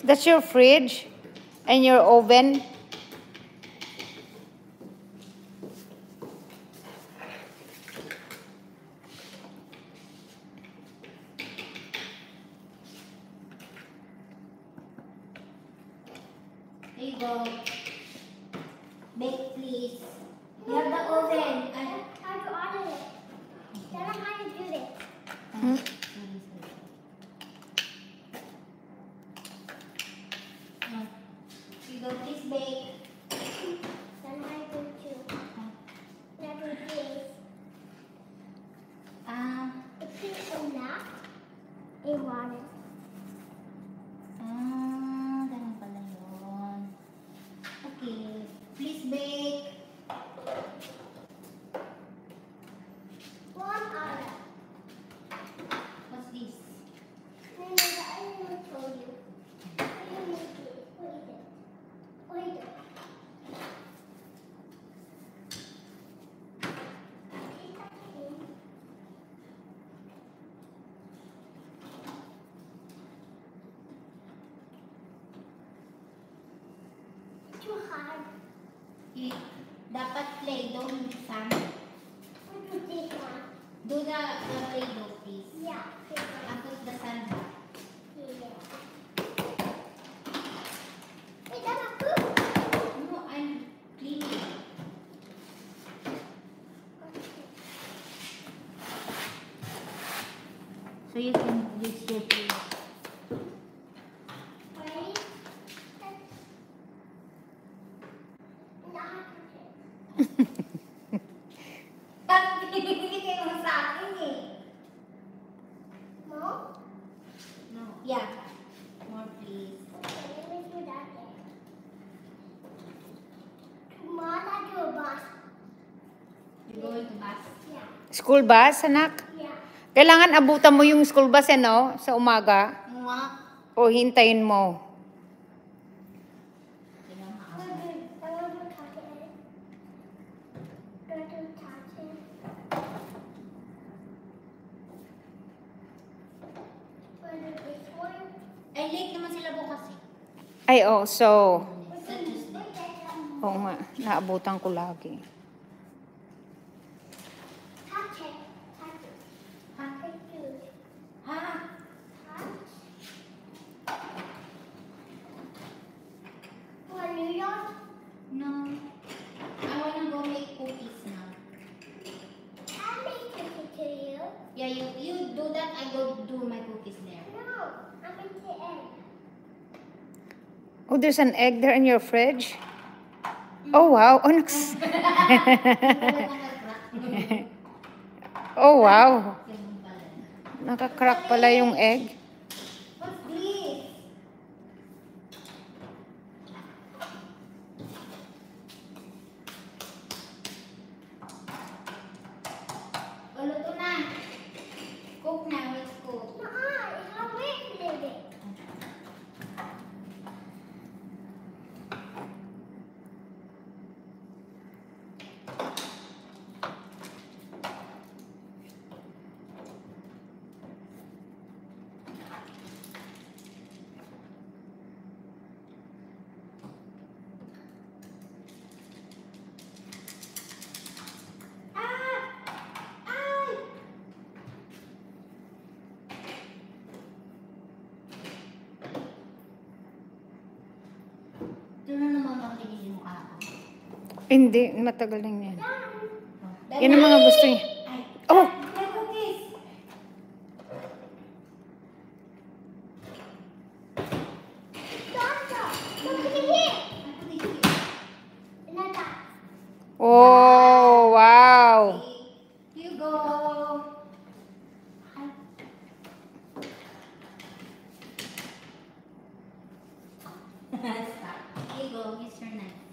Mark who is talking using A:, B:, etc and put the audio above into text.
A: That's your fridge and your oven.
B: There you go. Bake, please. bake. I
C: do too.
B: Never bake.
C: Um, uh, it's enough. It. Hard.
B: Eh, dapat Play-Doh, hindi
C: this one?
B: Do the, the Play-Doh, please.
C: Yeah.
B: And put the sand back.
C: Yeah. Poop.
B: No, I'm cleaning. So you can use your
A: School bus, anak?
C: Yeah.
A: Kailangan abutan mo yung school bus, ano, sa umaga.
B: Mga.
A: O hintayin mo.
B: Ay, late naman sila bukas eh.
A: Ay, oh, so, oo nga, naabutan ko lagi. Oh, there's an egg there in your fridge? Oh, wow. Oh, naks- oh wow. Nakakrack pala yung egg.
B: Ito na naman bang binili mo ako?
A: Hindi, matagal lang yan. Yan ang mga gusto niya. Oh! Oh, wow.
B: Here you go. What's your name?